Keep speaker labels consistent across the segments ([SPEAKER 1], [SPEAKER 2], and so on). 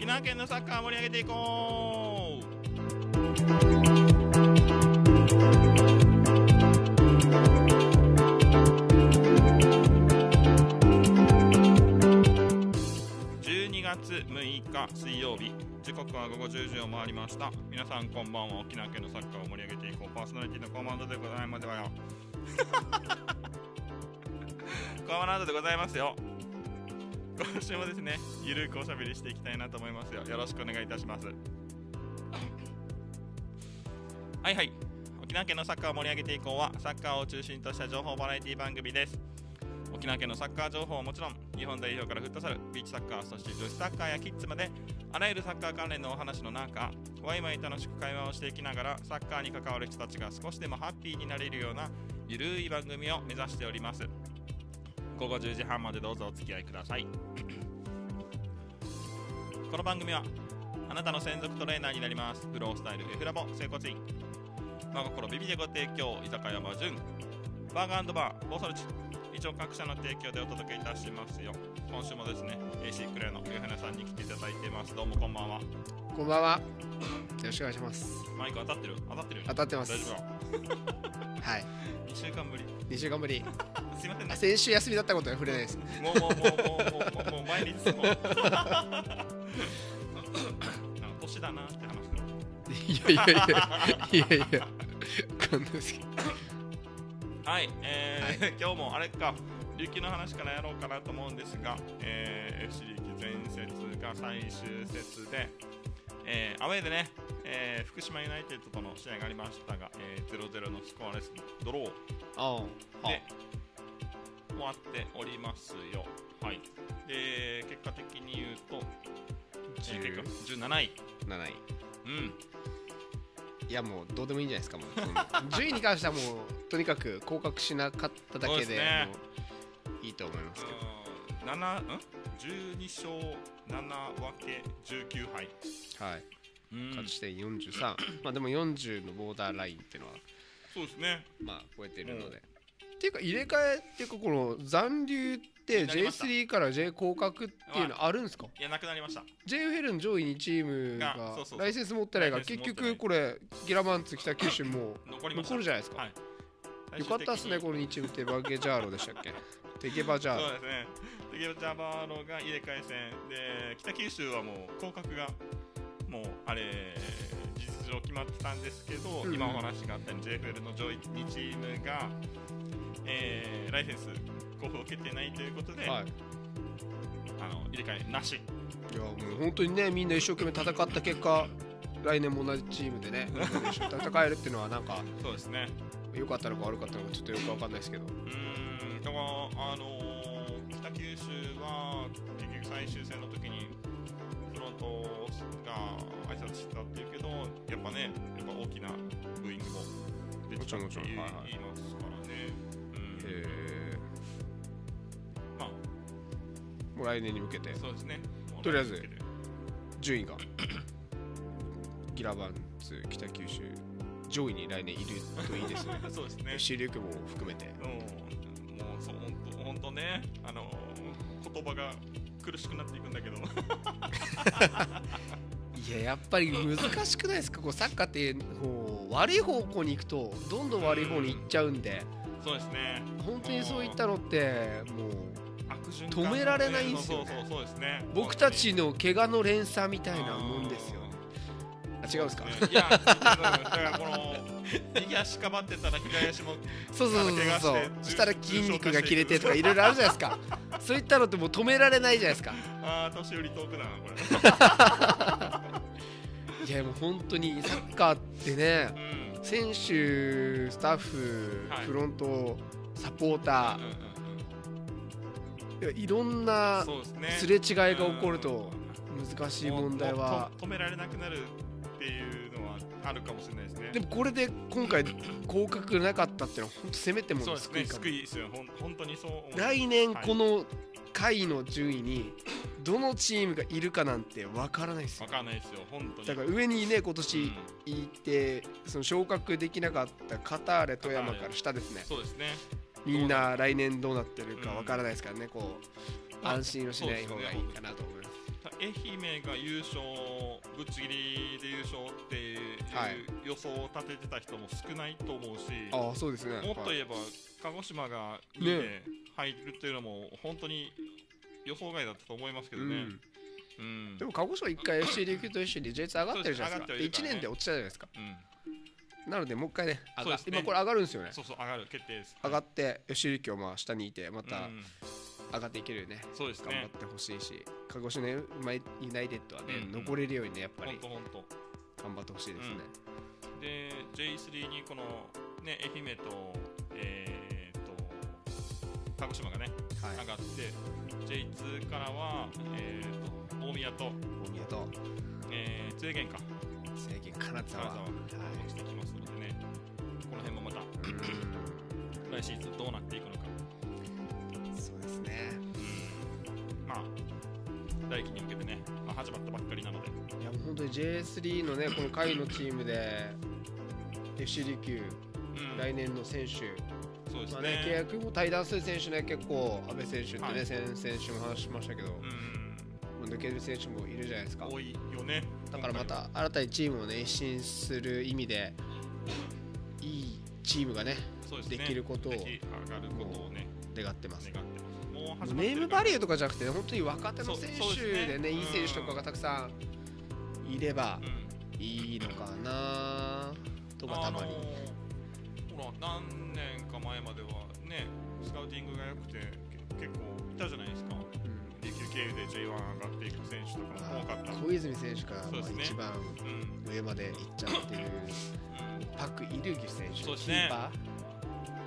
[SPEAKER 1] 沖縄県のサッカー盛り上げていこう。12月6日水曜日時刻は午後10時を回りました。皆さんこんばんは。沖縄県のサッカーを盛り上げていこう。パーソナリティのコマンドでございますよ。コマンドでございますよ。今週もですねゆるくおしゃべりしていきたいなと思いますよ。よろしくお願いいたします。はいはい。沖縄県のサッカーを盛り上げていこうはサッカーを中心とした情報バラエティ番組です。沖縄県のサッカー情報はもちろん日本代表からフットサルビーチサッカーそして女子サッカーやキッズまであらゆるサッカー関連のお話の中ワイワイ楽しく会話をしていきながらサッカーに関わる人たちが少しでもハッピーになれるようなゆるい番組を目指しております。午後10時半までどうぞお付き合いください。この番組はあなたの専属トレーナーになりますフロースタイル F ラボ整骨院。真心ビビでご提供居酒屋マジュン。バーガーバーボーソルチ以上各社の提供でお届けいたしますよ今週もですね AC クレアの上原さんに来ていただいてますどうもこんばんは
[SPEAKER 2] こんばんは。よろしくお願いします。
[SPEAKER 1] マイク当たってる？当たってる
[SPEAKER 2] 当たってます
[SPEAKER 1] 大丈夫
[SPEAKER 2] はい。
[SPEAKER 1] 2週間ぶり
[SPEAKER 2] 2週間ぶり。
[SPEAKER 1] すいませんね
[SPEAKER 2] あ先週休みだったことは触れないです。
[SPEAKER 1] もうもうもうもうもうもうもう毎日もう年だなって話
[SPEAKER 2] いやいやいやいやいや。こんなですけど。
[SPEAKER 1] はい、えー 今日もあれか琉球の話からやろうかなと思うんですが、えー、FC 琉球前節が最終節で、えーアウェーでね、えー福島ユナイテッドとの試合がありましたが、えー、0-0のスコアレスドロー。で終わっておりますよ。はい、で結果的に言うと、えー結果17位。
[SPEAKER 2] 7位。
[SPEAKER 1] うん
[SPEAKER 2] いやもうどうでもいいんじゃないですかもう順 位に関してはもうとにかく降格しなかっただけで
[SPEAKER 1] ね。
[SPEAKER 2] いいと思いますけど。
[SPEAKER 1] うん。7ん12勝7分け19敗。
[SPEAKER 2] はい。
[SPEAKER 1] うん。
[SPEAKER 2] 勝ち点43 まあでも40のボーダーラインっていうのは
[SPEAKER 1] そうですね。
[SPEAKER 2] まあ超えてるので。っていうか入れ替えっていうかこの残留って
[SPEAKER 1] なりました。
[SPEAKER 2] J3 から J 降格っていうのあるんですか？
[SPEAKER 1] いや、なくなりました。
[SPEAKER 2] JFL の上位2チーム
[SPEAKER 1] が
[SPEAKER 2] ライセンス持ってないから結局これギラマンツ北九州も。
[SPEAKER 1] 残
[SPEAKER 2] るじゃないですか、
[SPEAKER 1] はい。
[SPEAKER 2] よかったっすねこの2チームってバゲジャーロでしたっけ？テケバジャーロ
[SPEAKER 1] そうですね。で、ゲルジャバーロが入れ替え戦で、北九州はもう降格が、もうあれ、事実上決まってたんですけど、
[SPEAKER 2] うん
[SPEAKER 1] 今お話があったように JFL の上位2チームが、えーライセンス交付を受けてないということで、
[SPEAKER 2] はい
[SPEAKER 1] あの入れ替えなし。
[SPEAKER 2] いやもう本当にねみんな一生懸命戦った結果来年も同じチームでね戦えるっていうのはなんか
[SPEAKER 1] そうですね。
[SPEAKER 2] 良かったのか悪かったのかちょっとよくわかんないですけど。
[SPEAKER 1] うーん、だから、あのー北九州は結局最終戦の時にフロントが挨拶したっていうけど、やっぱね、やっぱ大きなブーイングも出てたって
[SPEAKER 2] もちろんもちろん
[SPEAKER 1] 言い
[SPEAKER 2] はいはい
[SPEAKER 1] 言いますからね。うん。
[SPEAKER 2] へ
[SPEAKER 1] まあ、
[SPEAKER 2] えもう来年に向けて。
[SPEAKER 1] そうですね。
[SPEAKER 2] とりあえず順位が。ギラバンツ北九州上位に来年いるといいですね。
[SPEAKER 1] そうですね。
[SPEAKER 2] FC も含めて。
[SPEAKER 1] うん、もうそう本当本当ね、あのー言葉が苦しくなっていくんだけど。
[SPEAKER 2] いややっぱり難しくないですか？こうサッカーってこう悪い方向に行くとどんどん悪い方に行っちゃうんで。
[SPEAKER 1] そうですね。
[SPEAKER 2] 本当にそういったのってもう止められないんですよね。
[SPEAKER 1] そうそうそうですね。
[SPEAKER 2] 僕たちの怪我の連鎖みたいなもんですよ違うんですか？
[SPEAKER 1] いや、だからこの右足かばってたら左足も
[SPEAKER 2] そうそうそうそうそしたら筋肉が切れてとかいろいろあるじゃないですか。そういったのってもう止められないじゃないですか。
[SPEAKER 1] ああ年寄り遠くだなこ
[SPEAKER 2] いやもう本当にサッカーってね
[SPEAKER 1] れ。うん。
[SPEAKER 2] 選手スタッフ、
[SPEAKER 1] はい。
[SPEAKER 2] フロントサポータ
[SPEAKER 1] うんうん
[SPEAKER 2] ーいろんな
[SPEAKER 1] す
[SPEAKER 2] れ違いが起こると難しい問題は。
[SPEAKER 1] もうと止められなくなるっていうのはあるかもしれないですね。
[SPEAKER 2] でもこれで今回降格なかったっていうのは本当せめても。の救いかも
[SPEAKER 1] 救いですよ。にそう。
[SPEAKER 2] 来年
[SPEAKER 1] はい
[SPEAKER 2] この下位の順位にどのチームがいるかなんてわからないですよ
[SPEAKER 1] わかんないですよ。本当に。
[SPEAKER 2] だから上にね今年
[SPEAKER 1] うん
[SPEAKER 2] いてその昇格できなかったカターレ富山から下ですね
[SPEAKER 1] そうですね。
[SPEAKER 2] みんな来年どうなってるかわからないですからねこう
[SPEAKER 1] まあ
[SPEAKER 2] 安心をしない方がいいかなと思います
[SPEAKER 1] 愛媛が優勝ぶっちぎりで優勝っていう
[SPEAKER 2] はい。
[SPEAKER 1] 予想を立ててた人も少ないと思うし、
[SPEAKER 2] ああそうですね。
[SPEAKER 1] もっと言えば鹿児島が2位で入るっていうのも本当に予想外だったと思いますけどね。
[SPEAKER 2] うん。
[SPEAKER 1] うん。
[SPEAKER 2] でも鹿児島一回 FC 琉球と一緒に J2 上がってるじゃないですか。
[SPEAKER 1] ですからね
[SPEAKER 2] 1年で落ちたじゃないですか。
[SPEAKER 1] うん。
[SPEAKER 2] なのでもう一回ね
[SPEAKER 1] ね。
[SPEAKER 2] 今これ上がるんですよね。
[SPEAKER 1] そうそう上がる決定です。
[SPEAKER 2] 上がって FC 琉球はまあ下にいてまた
[SPEAKER 1] うん
[SPEAKER 2] 上がっていけるよね。
[SPEAKER 1] そうですね。
[SPEAKER 2] 頑張っ。てほしいし。鹿児島ユナイテッドはね
[SPEAKER 1] うんうん。
[SPEAKER 2] 残れるようにねやっぱり。
[SPEAKER 1] 本当本当。
[SPEAKER 2] 頑張ってほしいですね。
[SPEAKER 1] で J3 にこのね愛媛とえー、と鹿児島がね
[SPEAKER 2] はい。
[SPEAKER 1] 上がって J2 からはえー、と大宮と、
[SPEAKER 2] 大宮と。
[SPEAKER 1] えー、津江源か。
[SPEAKER 2] 制限金沢。
[SPEAKER 1] 金沢
[SPEAKER 2] は
[SPEAKER 1] 落ちてきますのでね。この辺もまた 来シーズンどうなっていくのか
[SPEAKER 2] ですね。
[SPEAKER 1] うん。まあ来季に向けてね、まあ、始まったばっかりなので。
[SPEAKER 2] いや本当に J3 のねこの下位のチームで FC 琉球
[SPEAKER 1] うん。
[SPEAKER 2] 来年の選手。
[SPEAKER 1] そうです
[SPEAKER 2] まあね、契
[SPEAKER 1] ね
[SPEAKER 2] 約も対談する選手ね、結構、阿部選手ってね、
[SPEAKER 1] はい。
[SPEAKER 2] 先先週も話しましたけど、
[SPEAKER 1] うん。
[SPEAKER 2] 抜ける選手もいるじゃないですか。
[SPEAKER 1] 多いよね。
[SPEAKER 2] だからまた新たにチームをね、一新する意味で、いいチームがね、
[SPEAKER 1] ですね。
[SPEAKER 2] できることを
[SPEAKER 1] 上がることをね。
[SPEAKER 2] 願ってます。
[SPEAKER 1] 願ってますもう
[SPEAKER 2] ネームバリューとかじゃなくて、本当に若手の選手
[SPEAKER 1] ですね
[SPEAKER 2] でね、いい選手とかがたくさんいれば
[SPEAKER 1] うん。
[SPEAKER 2] いいのかなとか、たまに。
[SPEAKER 1] あのーほら何年か前まではねスカウティングが良くてけ結構いたじゃないですか。
[SPEAKER 2] うん。
[SPEAKER 1] 琉球経由で J1 上がっていく選手とかも多かった、
[SPEAKER 2] 小泉選手が
[SPEAKER 1] ね
[SPEAKER 2] 一番
[SPEAKER 1] うん
[SPEAKER 2] 上まで行っちゃってる。
[SPEAKER 1] うん、
[SPEAKER 2] パク・イルギ選手、
[SPEAKER 1] ね
[SPEAKER 2] キーパ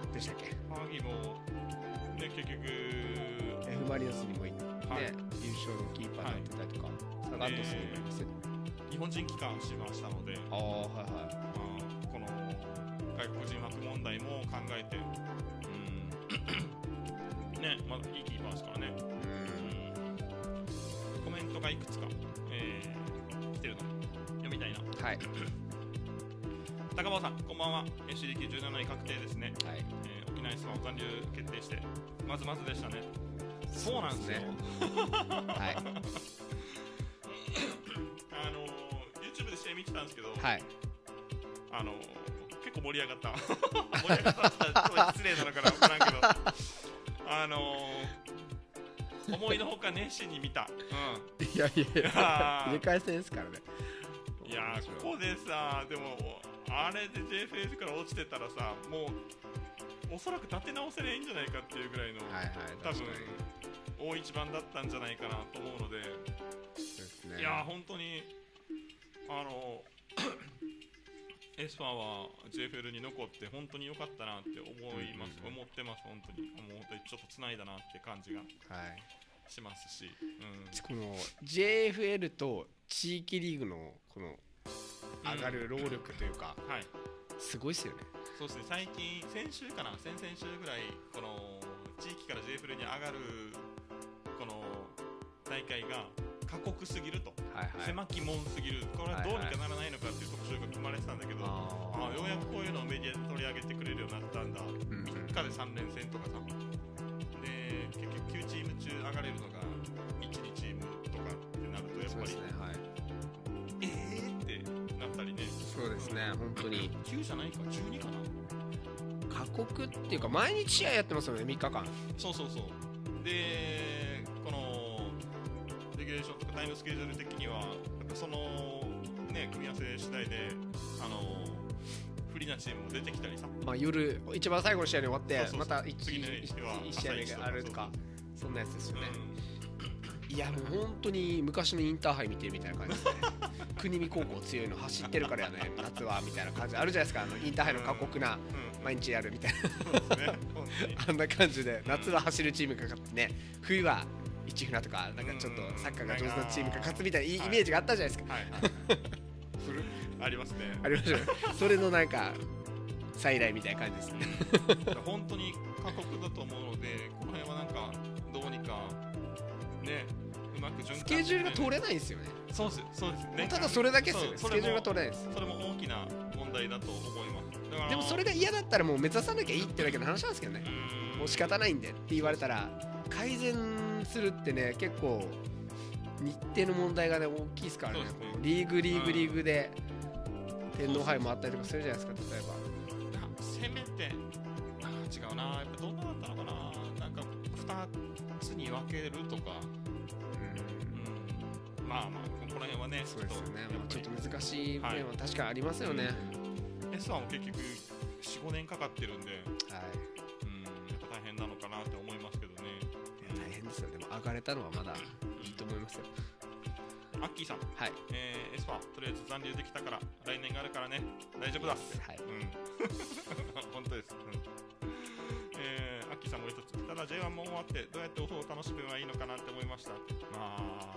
[SPEAKER 2] ーでしたっけ？
[SPEAKER 1] ね結局
[SPEAKER 2] F・ マリノスにも行って、
[SPEAKER 1] はい。
[SPEAKER 2] 優勝のキーパーになってたりとか、サガン鳥栖にもいますよ、
[SPEAKER 1] 日本人帰還しましたので、
[SPEAKER 2] ああはいはい。
[SPEAKER 1] まあ、この外国人枠問題も考えて、うん、ねまだいいキーパーですからね、うん、コメントがいくつか、えー来てるの。で読みたいな。
[SPEAKER 2] はい。
[SPEAKER 1] 高坊さんこんばんは。FCD 級17位確定ですね、
[SPEAKER 2] はい。
[SPEAKER 1] えー沖縄 S は残留決定してまずまずでしたねそうなんですよ。
[SPEAKER 2] はい。
[SPEAKER 1] あのー YouTube で試合見てたんですけど、
[SPEAKER 2] はい。
[SPEAKER 1] あのー結構盛り上がった。盛り上がったって失礼なのかな分からんけど。あのー思いのほか熱心に見た、う
[SPEAKER 2] いやいやい
[SPEAKER 1] いやー
[SPEAKER 2] 入れ替え戦ですからね。
[SPEAKER 1] ん、いやーここでさでもあれで JFL から落ちてたらさもうおそらく立て直せないんじゃないかっていうぐらいの、
[SPEAKER 2] はいはい
[SPEAKER 1] 多分大一番だったんじゃないかなと思うので、
[SPEAKER 2] ね。
[SPEAKER 1] いやー本当にあの エスパーは JFL に残って本当に良かったなって思います、
[SPEAKER 2] うんうんうん。
[SPEAKER 1] 思ってます本当に。もう本当にちょっと繋いだなって感じが
[SPEAKER 2] はい。
[SPEAKER 1] しますし、うん、
[SPEAKER 2] この JFL と地域リーグのこの上がる労力というか、
[SPEAKER 1] はい。
[SPEAKER 2] すごいですよね。
[SPEAKER 1] そうですね。最近先週かな？先々週ぐらいこの地域から JFL に上がる大会が過酷すぎると、
[SPEAKER 2] はいはい。
[SPEAKER 1] 狭き門すぎる。これはどうにかならないのかっていう特集が組まれてたんだけど、ああようやくこういうのをメディアで取り上げてくれるようになったんだ、
[SPEAKER 2] んうん。
[SPEAKER 1] 3日で3連戦とかさで結局9チーム中上がれるのが12チームとかってなるとやっぱり、
[SPEAKER 2] ねはい。
[SPEAKER 1] えーってなったりね。
[SPEAKER 2] そうですね本当に。
[SPEAKER 1] 9じゃないか12かな。
[SPEAKER 2] 過酷っていうか毎日試合やってますよね3日間。
[SPEAKER 1] そうそうそう。でレギュレーションとかタイムスケジュール的にはやっぱそのね組み合わせ次第であの不利なチームも出てきたりさ。
[SPEAKER 2] まあ、夜一番最後の試合に終わってまた 1,
[SPEAKER 1] 次の日は
[SPEAKER 2] 試合目があるとかそんなやつですよね、
[SPEAKER 1] う
[SPEAKER 2] いやもう本当に昔のインターハイ見てるみたいな感じですね。国見高校強いの走ってるからやね夏はみたいな感じ。あるじゃないですかあのインターハイの過酷な毎日やるみたい
[SPEAKER 1] そうですね。
[SPEAKER 2] あんな感じで夏は走るチームが勝ってね冬は市船とかなんかちょっとサッカーが上手なチームが勝つみたいないいイ
[SPEAKER 1] はい。
[SPEAKER 2] メージがあったじゃないですか、
[SPEAKER 1] はいありますね。
[SPEAKER 2] ありましたよそれのなんか再来みたいな感じですね。
[SPEAKER 1] うん本当に過酷だと思うのでこの辺はなんかどうにかねうまく
[SPEAKER 2] スケジュールが取れないんですよね。
[SPEAKER 1] そうですそうですね。
[SPEAKER 2] ただそれだけですよね。スケジュールが取れないです
[SPEAKER 1] それも大きな問題だと思います。
[SPEAKER 2] でもそれが嫌だったらもう目指さなきゃいいってだけの話なんですけどね。
[SPEAKER 1] うん。
[SPEAKER 2] もう仕方ないんでって言われたら改善するってね結構日程の問題がね大きいですからね。
[SPEAKER 1] ね。
[SPEAKER 2] リーグリーグリーグで天皇杯もあったりとかするじゃないですか例えば。
[SPEAKER 1] せめてあー違うな。やっぱどんなだったのかな。なんか2つに分けるとか。うん。まあまあここら辺はね
[SPEAKER 2] そうですよね、まあ、ちょっと
[SPEAKER 1] やぱ
[SPEAKER 2] 難しい面は確かありますよね、
[SPEAKER 1] り S1 も結局45年かかってるんで。
[SPEAKER 2] はいですよ。でも上がれたのはまだいいと思いますよ。
[SPEAKER 1] アッキーさん、
[SPEAKER 2] はい。
[SPEAKER 1] えー、エスパーとりあえず残留できたから来年があるからね。大丈夫だ。
[SPEAKER 2] はい。
[SPEAKER 1] うん。本当です、うん。えー、アッキーさんもう一つ。ただ J1 も終わってどうやってオフを楽しめばいいのかなって思いました。まあ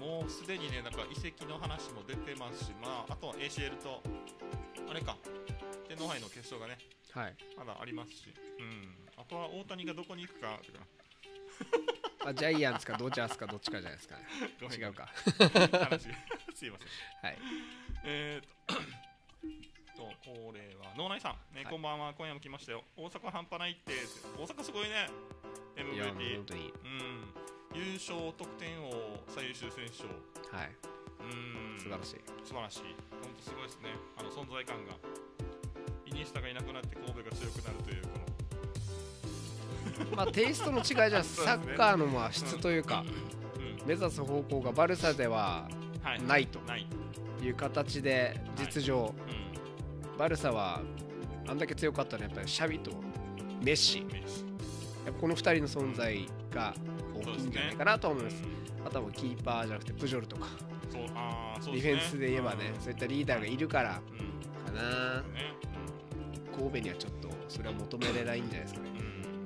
[SPEAKER 1] もうすでにねなんか移籍の話も出てますしまああとは ACL とあれか。天皇杯の決勝がね
[SPEAKER 2] はい。
[SPEAKER 1] まだありますし、うん、あとは大谷がどこに行くかとか
[SPEAKER 2] あジャイアンツかドジャースかどっちかじゃないですかね
[SPEAKER 1] ごめん
[SPEAKER 2] 違うか
[SPEAKER 1] 話 すいません
[SPEAKER 2] はい
[SPEAKER 1] えー、と、とこれは脳内さん、ね
[SPEAKER 2] はい
[SPEAKER 1] こんばんは、今夜も来ましたよ。大阪半端ないって、大阪すごいね。
[SPEAKER 2] いや
[SPEAKER 1] MVP
[SPEAKER 2] 本。当に
[SPEAKER 1] うん、優勝得点王最優秀選手賞。
[SPEAKER 2] はい
[SPEAKER 1] うん、
[SPEAKER 2] 素晴らしい
[SPEAKER 1] 素晴らしい。本当すごいですね。あの存在感が。イニエスタがいなくなって神戸が強くなるというこの。
[SPEAKER 2] まあテイストの違いじゃサッカーのまあ質というか
[SPEAKER 1] うん、
[SPEAKER 2] 目指す方向がバルサでは
[SPEAKER 1] はい。
[SPEAKER 2] ないと
[SPEAKER 1] ない。
[SPEAKER 2] いう形で実情
[SPEAKER 1] うん、
[SPEAKER 2] バルサはあんだけ強かったのはやっぱりシャビとメッシやっぱこの2人の存在が大きいんじゃないかなと思いますあとはキーパーじゃなくてプジョルとか
[SPEAKER 1] うんそう、あーそう
[SPEAKER 2] ディ。フェンスで言えばねそういったリーダーがいるから
[SPEAKER 1] うん。うん。
[SPEAKER 2] かな
[SPEAKER 1] ね。
[SPEAKER 2] 神戸にはちょっとそれは求めれないんじゃないですかね
[SPEAKER 1] うん。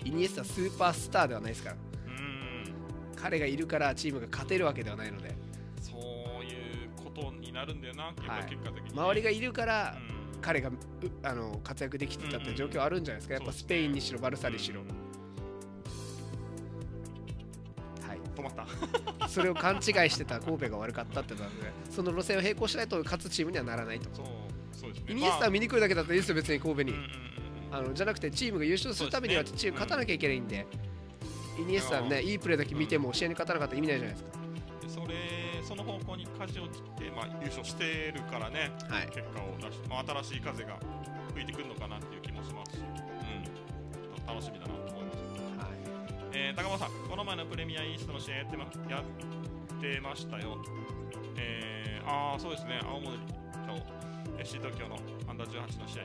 [SPEAKER 2] イニエスタスーパースターではないですから。
[SPEAKER 1] うん。
[SPEAKER 2] 彼がいるからチームが勝てるわけではないので。
[SPEAKER 1] そういうことになるんだよな、
[SPEAKER 2] はい。
[SPEAKER 1] 結果的にね、
[SPEAKER 2] 周りがいるから
[SPEAKER 1] うん。
[SPEAKER 2] 彼がうあの活躍できてたって状況あるんじゃないですか。やっぱスペインにしろバルサにしろ。
[SPEAKER 1] うん。
[SPEAKER 2] はい。
[SPEAKER 1] 止まった。
[SPEAKER 2] それを勘違いしてた神戸が悪かったってなのでその路線を並行しないと勝つチームにはならないと。
[SPEAKER 1] そう、そうですね。
[SPEAKER 2] イニエスタは見に来るだけだったらいいですよ別に神戸に。
[SPEAKER 1] まあ
[SPEAKER 2] のじゃなくてチームが優勝するためにはチーム勝たなきゃいけないんで、イニエスタのねいいプレーだけ見ても試合に勝たなかったら意味ないじゃないですか、
[SPEAKER 1] でそれ、その方向に舵を切って、まあ、優勝してるからね、
[SPEAKER 2] はい。
[SPEAKER 1] 結果を出し、まあ、新しい風が吹いてくるのかなっていう気もします。し、うん、楽しみだなと思います。
[SPEAKER 2] はい。
[SPEAKER 1] えー、高間さん、この前のプレミアイーストの試合やってまやってましたよ。えー、ああ、そうですね、青森と FC 東京のアンダー18の試合、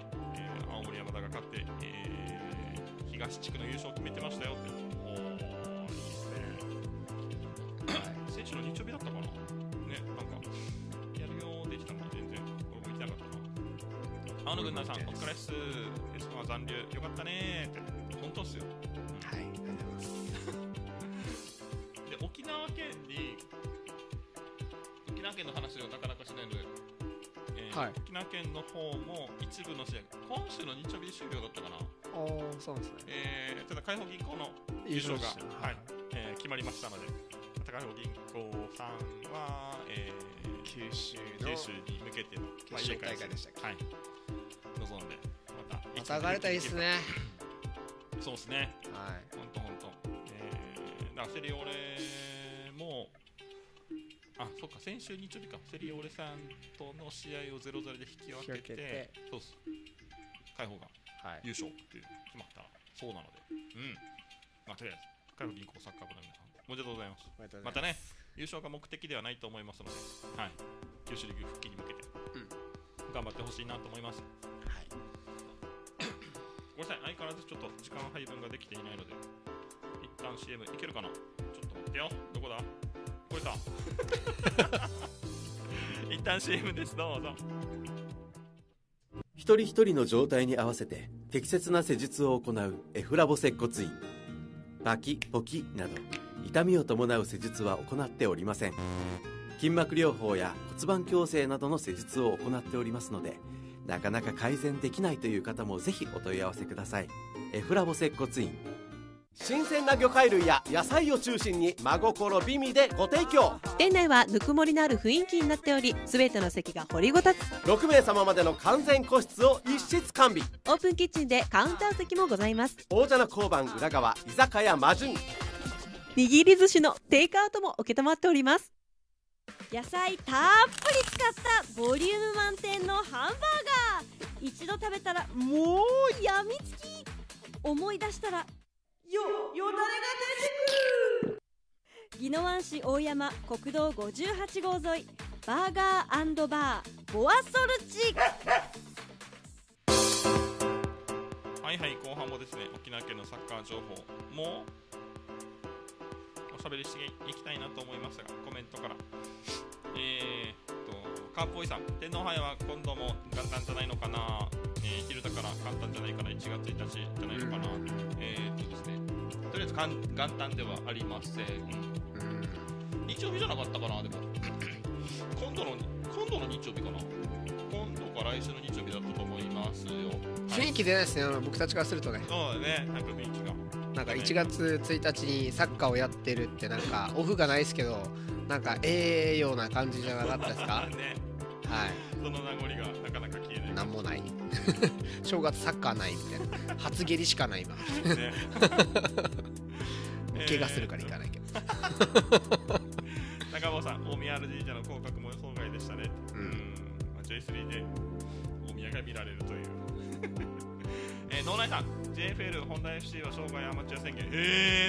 [SPEAKER 1] えー青森山田が勝って、えー東地区の優勝を決めてましたよって。おー、いいですね。選手の日曜日だったかなね、なんか、やるよできたのに全然、俺も行きたかったな。青野軍団さん、お疲れっす。エスパー残留、よかったねーって。本当っすよ。
[SPEAKER 2] はい、ありがとうございます
[SPEAKER 1] で沖縄県に沖縄県の話をなかなかしないので、えー
[SPEAKER 2] はい。
[SPEAKER 1] 沖縄県の方も一部の試合今週の日曜日終了だったかな、
[SPEAKER 2] おーそうですね。
[SPEAKER 1] えー、ただ海保銀行の優勝が
[SPEAKER 2] しました
[SPEAKER 1] はい。えー決まりましたので高保銀行さんは、えー、
[SPEAKER 2] 九州の
[SPEAKER 1] 九州に向けての、まあ
[SPEAKER 2] 決勝大会でしたっけ？
[SPEAKER 1] はい。望んでまた
[SPEAKER 2] また上がれたらいいですね。
[SPEAKER 1] そうですね。
[SPEAKER 2] はい。
[SPEAKER 1] ほんとほんと。えー、だセリオレ先週日曜日か、セリオレさんとの試合を0-0で引き分け
[SPEAKER 2] 引き分け
[SPEAKER 1] て
[SPEAKER 2] て、
[SPEAKER 1] そうっす。海保が
[SPEAKER 2] はい
[SPEAKER 1] 優勝っていう決まったそうなので、うん。まあ、とりあえず、海保銀行サッカー部の皆さん、おめでとうございます。またね、優勝が目的ではないと思いますので、はい。九州リーグ復帰に向けて、頑張ってほしいなと思います。
[SPEAKER 2] はい
[SPEAKER 1] ごめんなさい、相変わらずちょっと時間配分ができていないので、一旦 CM いけるかな？ちょっと待ってよ。どこだ？これか。一旦 CM です、どうぞ。
[SPEAKER 3] 一人一人の状態に合わせて適切な施術を行うエフラボ接骨院パキポキなど痛みを伴う施術は行っておりません筋膜療法や骨盤矯正などの施術を行っておりますのでなかなか改善できないという方もぜひお問い合わせくださいエフラボ接骨院
[SPEAKER 4] 新鮮な魚介類や野菜を中心に真心美味でご提供。
[SPEAKER 5] 店内はぬくもりのある雰囲気になっており全ての席が掘りごたつ。
[SPEAKER 4] 6名様までの完全個室を一室完備。
[SPEAKER 5] オープンキッチンでカウンター席もございます。
[SPEAKER 4] 王者の交番裏側居酒屋魔順
[SPEAKER 5] 握り寿司のテイクアウトも承っております。
[SPEAKER 6] 野菜たっぷり使ったボリューム満点のハンバーガー。一度食べたらもうやみつき。思い出したらよよだれが出てくる。宜野湾市大山国道58号沿いバーガーバーボアソルチ
[SPEAKER 1] はいはい後半もですね沖縄県のサッカー情報もおしゃべりしていきたいなと思いますがコメントから。えー、カープボーイさん天皇杯は今度も元旦じゃないのかな、えー、昼だから簡単じゃないかな1月1日じゃないのかな、えー、っとですね。とりあえず元旦ではありません。日曜日じゃなかったかなでも。今度の今度の日曜日かな。今度か来週の日曜日だったと思いますよ。
[SPEAKER 2] 雰囲気出ないですね。僕たちからするとね。
[SPEAKER 1] そうだね。なんか雰囲気が。
[SPEAKER 2] なんか1月1日にサッカーをやってるってなんかオフがないですけどなんかええような感じじゃなかったですか？
[SPEAKER 1] ね。
[SPEAKER 2] はい。
[SPEAKER 1] その名残がなかなか消えない。
[SPEAKER 2] なんもない。正月サッカーないみたいな。初蹴りしかない今。
[SPEAKER 1] ね。
[SPEAKER 2] 怪我するから行かないけど、
[SPEAKER 1] 中坊さん大宮 RG 社の広角も予想外でしたね。
[SPEAKER 2] うん。
[SPEAKER 1] まあ J3 で大宮が見られるという。えー、脳内さん JFL ホンダ FC は生涯アマチュア宣言。へ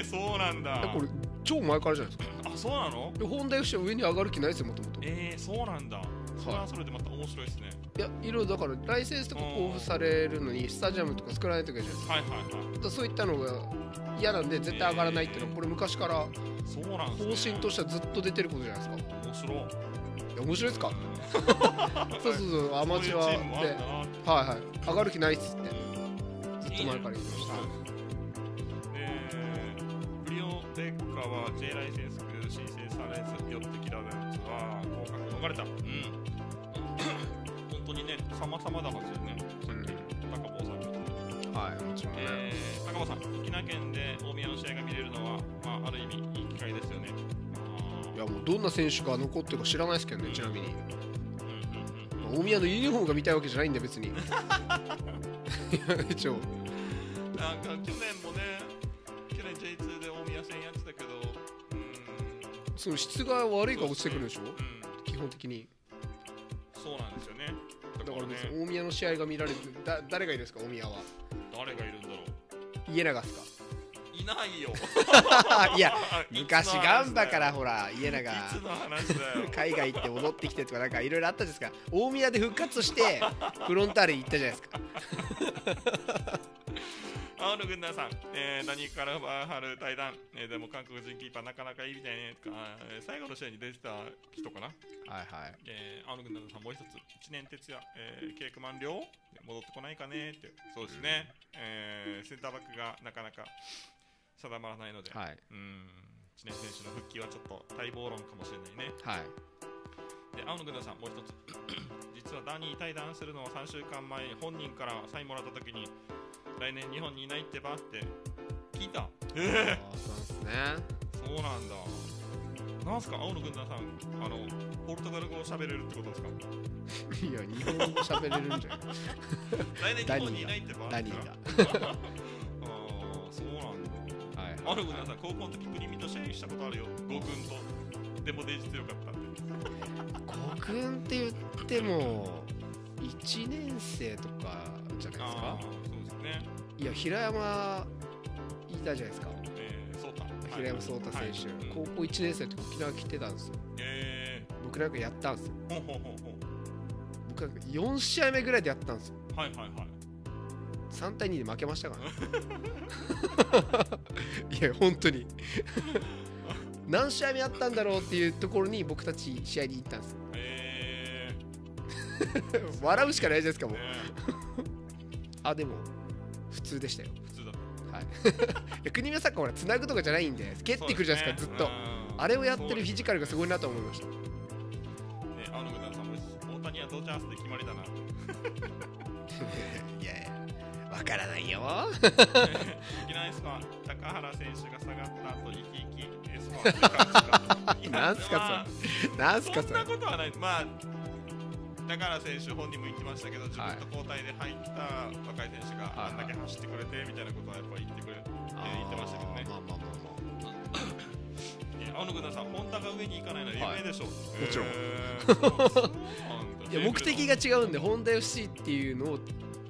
[SPEAKER 1] えそうなんだ。
[SPEAKER 2] えこれ超前からじゃないですか？
[SPEAKER 1] あそうなの？
[SPEAKER 2] でホンダ FC は上に上がる気ないですよもともと。い
[SPEAKER 1] えー、そうなんだ。それはそれでまた面白いですね。
[SPEAKER 2] やいろいろだからライセンスとか交付されるのにスタジアムとか作らないといけないじゃないですか。
[SPEAKER 1] はいはいはい。
[SPEAKER 2] そういったのが嫌なんで絶対上がらないっていうのはこれ昔から
[SPEAKER 1] そうなんね、
[SPEAKER 2] 方針としてはずっと出てることじゃないですか。
[SPEAKER 1] 面白い。
[SPEAKER 2] いや面白いですか？そうそうそうアマチュアで。はいはい。上がる気ないっすって。ずっと前から言ってました。
[SPEAKER 1] えー、フリオデッカは J ライセンス申請されず寄ってきたやつは合格逃れたうん。本当にね様々だはずよねさっき高坊さん。が言ってた
[SPEAKER 2] はいもちろん。ね、
[SPEAKER 1] えー、高坊さん。沖縄県で大宮の試合が見れるのは、まあ、ある意味いい機会ですよね
[SPEAKER 2] いやもうどん。な選手が残ってるか知らないですけどねうん。ちなみに
[SPEAKER 1] うん。うん。
[SPEAKER 2] 大宮のユニフォームが見たいわけじゃないん。で別にいや一応
[SPEAKER 1] なん。か去年もね
[SPEAKER 2] その質が悪いから落ちてくるでしょ？
[SPEAKER 1] うん。
[SPEAKER 2] 基本的に。
[SPEAKER 1] そうなんですよね。だ
[SPEAKER 2] だから
[SPEAKER 1] ね。
[SPEAKER 2] 大宮の試合が見られる。だ誰がいいですか？大宮は。
[SPEAKER 1] 誰がいるんだろう。
[SPEAKER 2] 家長っすか？
[SPEAKER 1] いないよ。
[SPEAKER 2] いや昔ガンバからほら家長
[SPEAKER 1] いつの話だよ。
[SPEAKER 2] 海外行って戻ってきてとかなんかいろいろあったじゃないですか。大宮で復活してフロンターレに行ったじゃないですか
[SPEAKER 1] 青野軍団さん、えー、何からバーハル対談、えー、でも韓国人キーパーなかなかいいみたいねとか、えー最後の試合に出てた人かな、
[SPEAKER 2] はいはい。
[SPEAKER 1] えー、青野軍団さんもう一つ一年哲也、えー、契約満了？戻ってこないかね？って。そうですね、えー、センターバックがなかなか定まらないので、
[SPEAKER 2] はい。
[SPEAKER 1] うん。知念選手の復帰はちょっと待望論かもしれないね。
[SPEAKER 2] はい。
[SPEAKER 1] で青野軍団さんもう一つ。実はダニー対談するのを3週間前に本人からサインもらった時に来年日本にいないってばって聞いた。え
[SPEAKER 2] あーそうですね。
[SPEAKER 1] えそうなんだ。なんすか青野軍団さん。あのポルトガル語を喋れるってことですか？
[SPEAKER 2] いや日本語喋れるんじゃない。
[SPEAKER 1] 来年日本にいないってば
[SPEAKER 2] ダニーが
[SPEAKER 1] ああそうなんだ。
[SPEAKER 2] はい
[SPEAKER 1] 青野軍団さん高校の時国見と試合したことあるよ。5軍とでもデジ強かったって。
[SPEAKER 2] 国軍って言っても1年生とかじゃないです
[SPEAKER 1] あ
[SPEAKER 2] かいや平山いたじゃないですか。
[SPEAKER 1] えー、そうた
[SPEAKER 2] 平山壮太選手、
[SPEAKER 1] はい。うん。
[SPEAKER 2] 高校1年生って沖縄来てたんですよ。
[SPEAKER 1] え
[SPEAKER 2] 僕なんかやったんですよ。
[SPEAKER 1] ー、ほうほうほうほ
[SPEAKER 2] 僕なんか4試合目ぐらいでやったんですよ。
[SPEAKER 1] うはいはいはい。
[SPEAKER 2] 3対2で負けましたからね。いや本当に。何試合目やったんだろうっていうところに僕たち試合に行ったんですよ。
[SPEAKER 1] え
[SPEAKER 2] 笑うしかないじゃないですか
[SPEAKER 1] ー、
[SPEAKER 2] もう。
[SPEAKER 1] ね
[SPEAKER 2] あでも普通でしたよ。
[SPEAKER 1] 普通だった。
[SPEAKER 2] はい。国見サッカーほらつなぐとかじゃないんで蹴ってくるじゃないですかずっと。あれをやってるフィジカルがすごいなと思いました。
[SPEAKER 1] ね、青野さんも大谷はドジャースで決まりだな。
[SPEAKER 2] いやいやわからないよ。
[SPEAKER 1] 沖縄エスパー高原選手が下がった後生き生きエスパー
[SPEAKER 2] なんすか
[SPEAKER 1] まあ
[SPEAKER 2] なんすかそれ。
[SPEAKER 1] そんなことはない。まあ高原選手本人も言ってましたけど自分と交代で入った若い選手が
[SPEAKER 2] はい
[SPEAKER 1] あんだけ走ってくれてみたいなことはやっぱり言ってくれ、えー言ってましたけどね。
[SPEAKER 2] まあまあまあまあ。
[SPEAKER 1] 青野軍団さんホンダが上に行かないのは有名でしょ、
[SPEAKER 2] もちろん。いや目的が違うんでホンダ FC っていうのを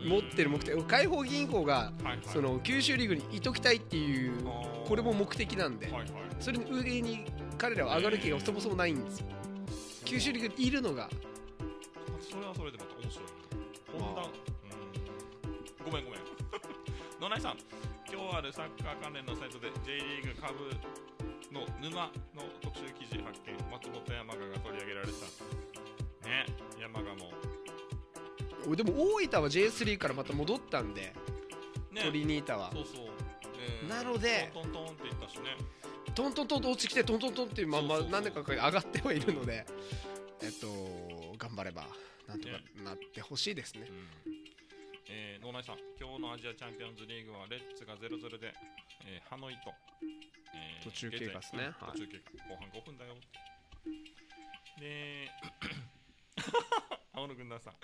[SPEAKER 2] 持ってる目的。解放銀行が
[SPEAKER 1] はいはい。
[SPEAKER 2] その九州リーグにいときたいっていうこれも目的なんで
[SPEAKER 1] はいはい。
[SPEAKER 2] それに上に彼らは上がる気がそもそもないんですよ。九州リーグにいるのが
[SPEAKER 1] それはそれでまた面白いな。ホンダ、
[SPEAKER 2] まあ。
[SPEAKER 1] うん。ごめんごめん。野内さん今日あるサッカー関連のサイトで J リーグ株の沼の特集記事発見。松本山雅が取り上げられてた。ね。山雅も。
[SPEAKER 2] でも大分は J3 からまた戻ったんで。
[SPEAKER 1] ね。
[SPEAKER 2] トリニータは。
[SPEAKER 1] そうそう、え
[SPEAKER 2] なので。
[SPEAKER 1] トントントンって言ったしね。
[SPEAKER 2] トントントンと落ちてきてトントントンっていうまんま何年かか上がってはいるので。えっと頑張ればなんとかなってほしいですね。
[SPEAKER 1] うん。えー、野内さん、今日のアジアチャンピオンズリーグはレッツが0-0で、えーハノイと、え
[SPEAKER 2] 途中経過ですね。
[SPEAKER 1] 途中経過、後半5分だよ。で、青野軍団さん、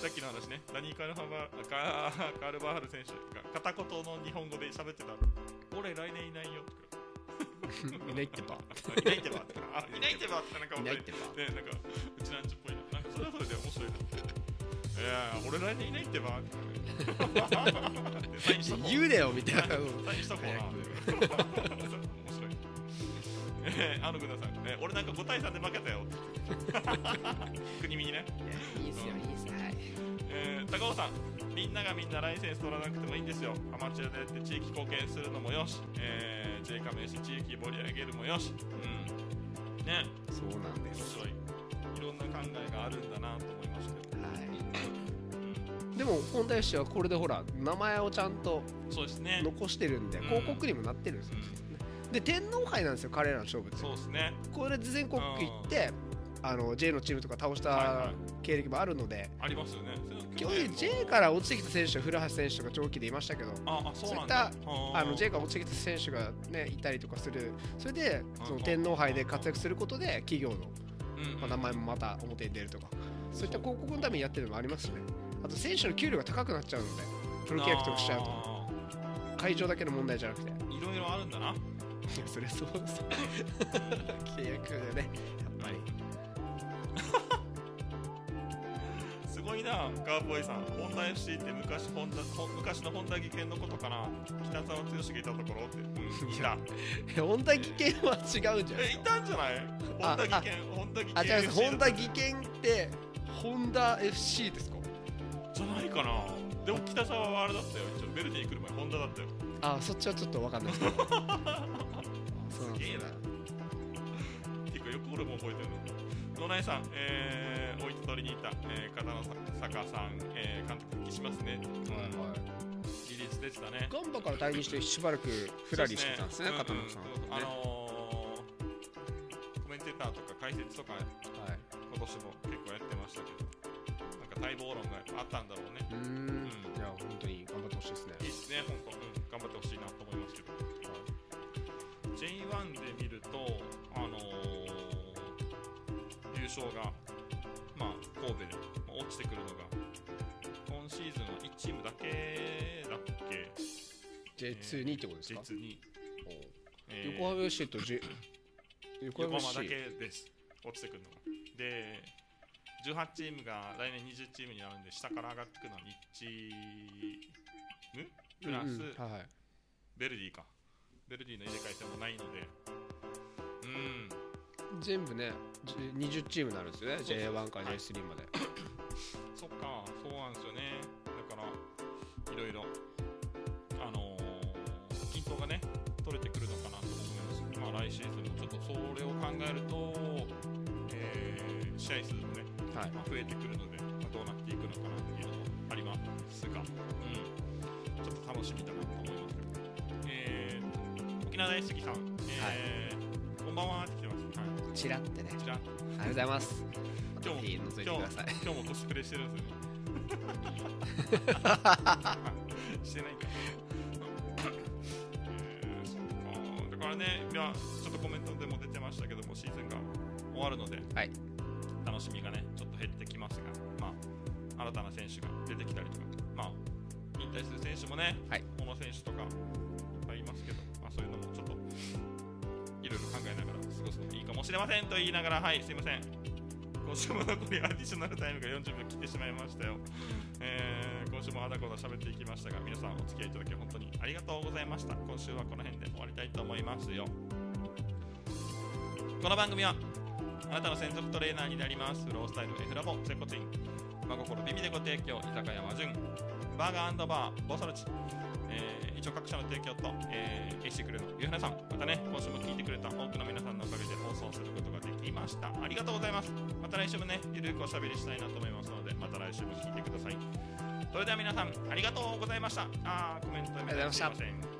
[SPEAKER 1] さっきの話ね、ダニー・カルハバカカールバーハル選手。が片言の日本語で喋ってた俺、来年いないよ。
[SPEAKER 2] いないってば。
[SPEAKER 1] いないってばいないってばってなんかねなんかうちなんちっぽいれはそれで面白いないや俺来年いないってば。
[SPEAKER 2] 言うなよみたいな。
[SPEAKER 1] サインしとこうな面白い。えー、あのぐなさん、えー俺なんか5対3で負けたよ国見にね
[SPEAKER 2] い。い。っすよい。い。っすはい。
[SPEAKER 1] えー高尾さんみんながみんなライセンス取らなくてもい。い。んですよアマチュアでやって地域貢献するのもよし、えー、J 加盟し地域盛り上げるもよしうんね
[SPEAKER 2] そうなんです
[SPEAKER 1] 面白いいろんな考えがあるんだなと思いましたけど、
[SPEAKER 2] はい。
[SPEAKER 1] うん、
[SPEAKER 2] でも本田氏はこれでほら名前をちゃんと
[SPEAKER 1] そうですね。
[SPEAKER 2] 残してるんで
[SPEAKER 1] うん
[SPEAKER 2] 広告にもなってるんですよ。で天皇杯なんですよ彼らの勝負って。
[SPEAKER 1] そうですね。
[SPEAKER 2] これで全国行ってあの J のチームとか倒し
[SPEAKER 1] はいは
[SPEAKER 2] た
[SPEAKER 1] い。
[SPEAKER 2] 経歴もあるので。
[SPEAKER 1] ありますよね。
[SPEAKER 2] 去年 J から落ちてきた選手は古橋選手とか長期でいましたけど
[SPEAKER 1] ああそうなん
[SPEAKER 2] そう
[SPEAKER 1] だ
[SPEAKER 2] いあの J から落ちてきた選手がねいたりとかする。それでその天皇杯で活躍することで企業のまあ名前もまた表に出るとか。そういった広告のためにやってるのもありますしね。あと選手の給料が高くなっちゃうのでプロ契約とかしちゃうと。
[SPEAKER 1] と
[SPEAKER 2] 会場だけの問題じゃなくて。い
[SPEAKER 1] いろいろあるんだな。
[SPEAKER 2] やそれそうです。契約でねやっぱり
[SPEAKER 1] いなカーボーイさんホンダ FC って昔ホン昔のホンダ技研のことかな？北沢剛がいたところって、うん、いた。
[SPEAKER 2] 本田技研は違うんじゃない
[SPEAKER 1] えい
[SPEAKER 2] か
[SPEAKER 1] たんじゃない？ホンダ技研ホンダ技
[SPEAKER 2] あ、
[SPEAKER 1] 研
[SPEAKER 2] 違います。ホンダ技研って、ホンダ FC ですか？
[SPEAKER 1] じゃないかな。でも北沢はあれだったよ。一応ベルディに来る前ホンダだったよ。
[SPEAKER 2] あ、そっちはちょっとわかんない。ですけど。そうなんですね。
[SPEAKER 1] っていうかよく俺も覚えてるの。野内さん、えー、お取りにいた、えー、片野坂さん、えー、監督復帰しますね、リリースでしたね。
[SPEAKER 2] ガンバから退任してしばらくフラリーしてたんですね、
[SPEAKER 1] そう
[SPEAKER 2] 片野さん。
[SPEAKER 1] うんうんあのー、コメンテーターとか解説とか
[SPEAKER 2] はい。
[SPEAKER 1] 今年も結構やってましたけどなんか待望論があったんだろうね。
[SPEAKER 2] うーん。いや、本当に頑張ってほしいですね。
[SPEAKER 1] いい。っすね本当、うん、頑張ってほしいなと思いますけど、J1 で見るとあのー、優勝がで、まあ、落ちてくるのが今シーズンは1チームだけだっけ
[SPEAKER 2] ？J2 にってことですか
[SPEAKER 1] ？J2 に、えー
[SPEAKER 2] 横浜 FC と J、横浜
[SPEAKER 1] 横浜だ。けです。落ちてくるのが。で18チームが来年20チームになるんで下から上がってくるのは2チーム？プラス、
[SPEAKER 2] うん。うんはいはい。
[SPEAKER 1] ベルディか。ベルディの入れ替え戦もないので。うん。
[SPEAKER 2] 全部ね、じ20チームになるんですよね、
[SPEAKER 1] そうそう
[SPEAKER 2] J1 から J3 まで。
[SPEAKER 1] 来シーズンもちょっとそれを考えると、えー試合数もね
[SPEAKER 2] はい。
[SPEAKER 1] まあ、増えてくるので、まあ、どうなっていくのかなっていうのもありますが、うん、ちょっと楽しみだなと思いますけど、えー、沖縄大好きさん、えーこんばんはって来てます。はい、
[SPEAKER 2] チラってね。ありがとうございます。
[SPEAKER 1] 今日
[SPEAKER 2] ぜひ覗いてく
[SPEAKER 1] 今
[SPEAKER 2] ださい。
[SPEAKER 1] 日今日もコスプレしてるんですよね。してないか。か。らね、いや、ちょっとコメントでも出てましたけども、シーズンが終わるので、
[SPEAKER 2] はい。
[SPEAKER 1] 楽しみがね、ちょっと減ってきますが、まあ、新たな選手が出てきたりとか、まあ、引退する選手もね、
[SPEAKER 2] はい。
[SPEAKER 1] 小野選手とかいっぱいいますけど、まあ、そういうのもちょっといろいろ考えながら過ごすのもいいかもしれませんと言いながらはいすいません。今週も残りアディショナルタイムが40分切ってしまいましたよ、えー、今週もあだこだ喋っていきましたが皆さんお付き合いいただき本当にありがとうございました。今週はこの辺でりたいと思いますよ。この番組はあなたの専属トレーナーになりますロースタイルエフラボ接骨院真心ビビでご提供居酒屋和順バーガーバーボソルチ、えー、一応各社の提供と、えー、KC クルーのゆうなさんまたね今週も聞いてくれた多くの皆さんのおかげで放送することができました。ありがとうございます。また来週もねゆるくおしゃべりしたいなと思いますのでまた来週も聞いてください。それでは皆さんありがとうございました。あーコメント
[SPEAKER 2] ありがとうございました